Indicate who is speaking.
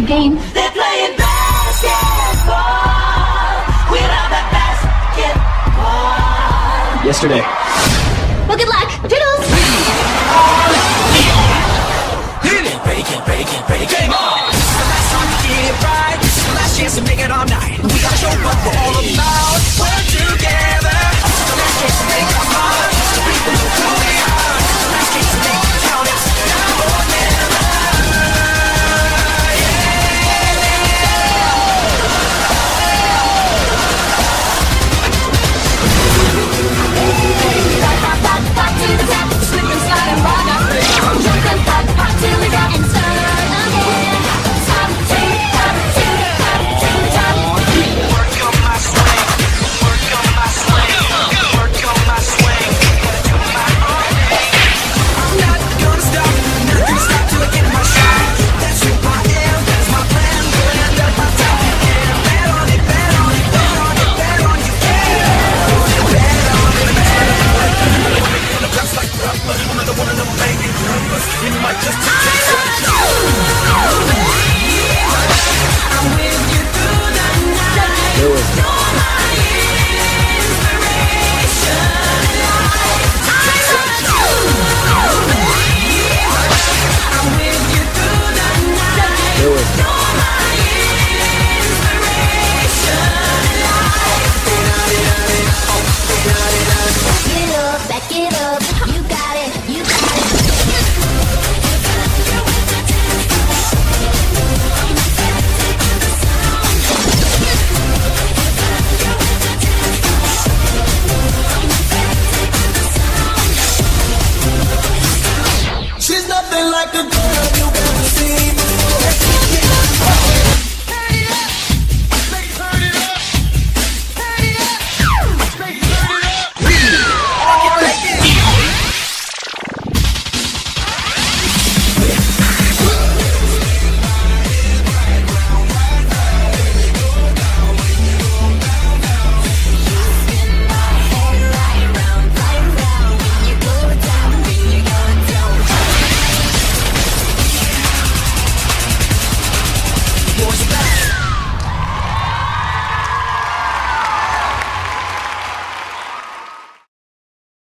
Speaker 1: game.
Speaker 2: They're playing basketball. We the basketball.
Speaker 3: Yesterday.
Speaker 1: Well, good luck. Toodles.
Speaker 4: Hit it. Break it, break it, break it. Game on. This is the last time to get it right. This is the last chance to make it all night. We got. like a